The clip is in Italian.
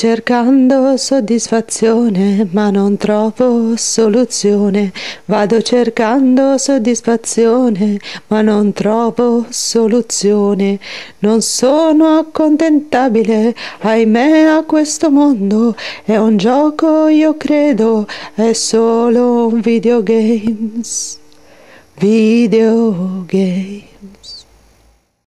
Cercando soddisfazione, ma non trovo soluzione. Vado cercando soddisfazione, ma non trovo soluzione. Non sono accontentabile, ahimè, a questo mondo. È un gioco, io credo, è solo un videogames. Videogames.